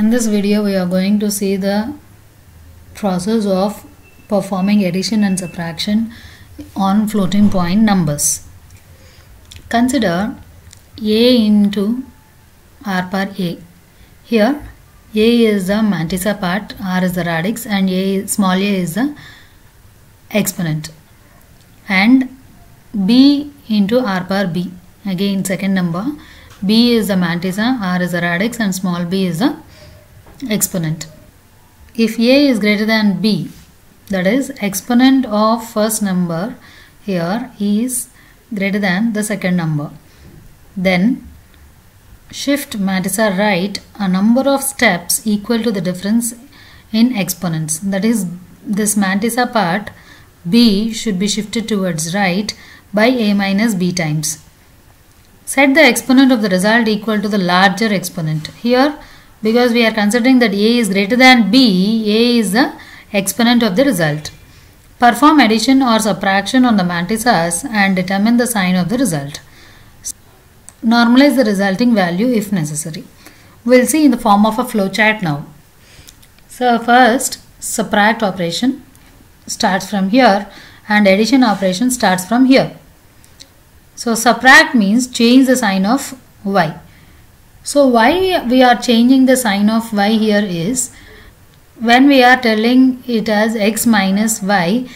In this video we are going to see the process of performing addition and subtraction on floating point numbers. Consider a into r power a. Here a is the mantissa part, r is the radix and a small a is the exponent and b into r power b again second number b is the mantissa r is the radix and small b is the exponent if a is greater than b that is exponent of first number here is greater than the second number then shift mantissa right a number of steps equal to the difference in exponents that is this mantissa part b should be shifted towards right by a minus b times. Set the exponent of the result equal to the larger exponent. Here because we are considering that a is greater than b, a is the exponent of the result. Perform addition or subtraction on the mantissas and determine the sign of the result. Normalize the resulting value if necessary. We will see in the form of a flowchart now. So first subtract operation starts from here and addition operation starts from here. So subtract means change the sign of y. So why we are changing the sign of y here is when we are telling it as x minus y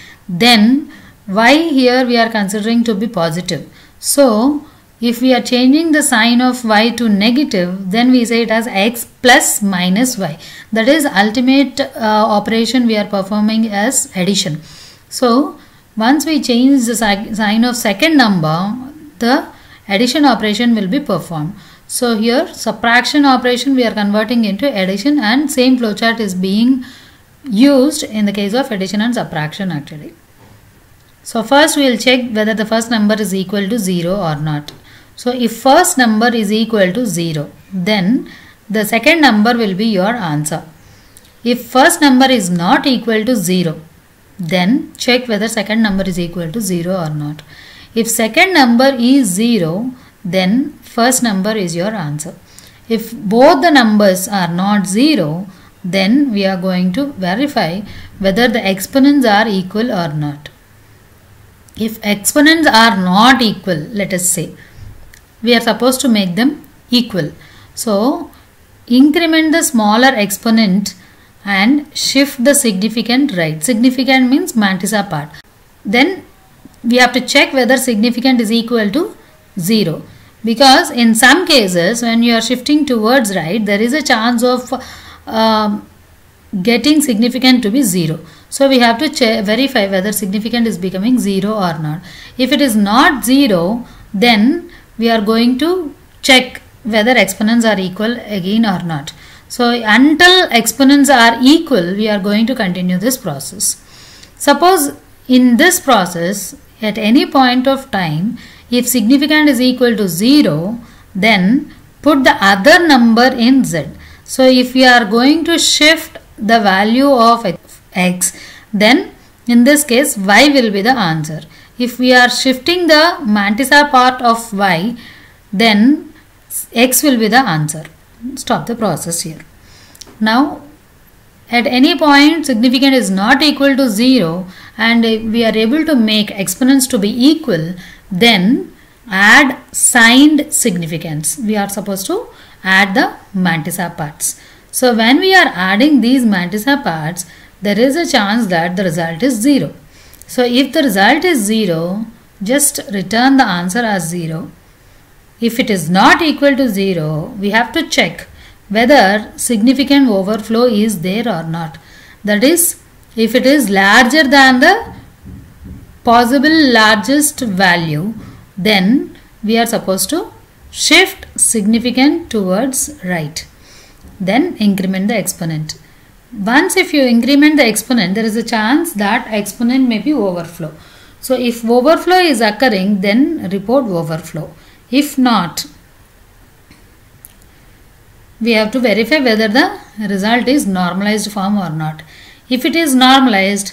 then y here we are considering to be positive. So if we are changing the sign of y to negative then we say it as x plus minus y that is ultimate uh, operation we are performing as addition. So once we change the sign of second number the addition operation will be performed. So here subtraction operation we are converting into addition and same flowchart is being used in the case of addition and subtraction actually. So first we will check whether the first number is equal to 0 or not. So if first number is equal to 0 then the second number will be your answer. If first number is not equal to 0 then check whether second number is equal to 0 or not. If second number is 0 then first number is your answer. If both the numbers are not 0 then we are going to verify whether the exponents are equal or not. If exponents are not equal let us say we are supposed to make them equal. So increment the smaller exponent and shift the significant right. Significant means mantissa part. Then we have to check whether significant is equal to 0 because in some cases when you are shifting towards right there is a chance of uh, getting significant to be 0 so we have to verify whether significant is becoming 0 or not. If it is not 0 then we are going to check whether exponents are equal again or not. So until exponents are equal we are going to continue this process. Suppose in this process at any point of time if significant is equal to 0 then put the other number in z. So if we are going to shift the value of x then in this case y will be the answer. If we are shifting the mantissa part of y then x will be the answer. Stop the process here. Now at any point significant is not equal to 0 and we are able to make exponents to be equal then add signed significance. We are supposed to add the mantissa parts. So when we are adding these mantissa parts there is a chance that the result is 0. So if the result is 0 just return the answer as 0. If it is not equal to 0 we have to check whether significant overflow is there or not. That is, if it is larger than the possible largest value, then we are supposed to shift significant towards right. Then increment the exponent. Once if you increment the exponent, there is a chance that exponent may be overflow. So if overflow is occurring, then report overflow. If not, we have to verify whether the result is normalized form or not. If it is normalized,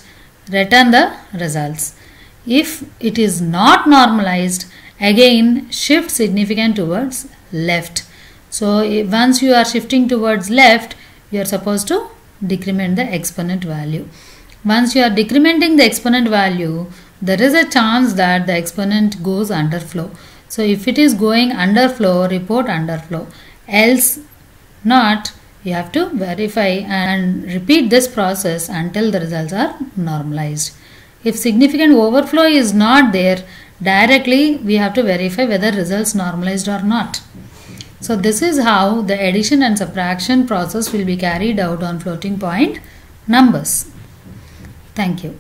return the results. If it is not normalized, again shift significant towards left. So once you are shifting towards left, you are supposed to decrement the exponent value. Once you are decrementing the exponent value there is a chance that the exponent goes underflow. So if it is going underflow report underflow. Else not you have to verify and repeat this process until the results are normalized if significant overflow is not there directly we have to verify whether results normalized or not so this is how the addition and subtraction process will be carried out on floating point numbers. Thank you.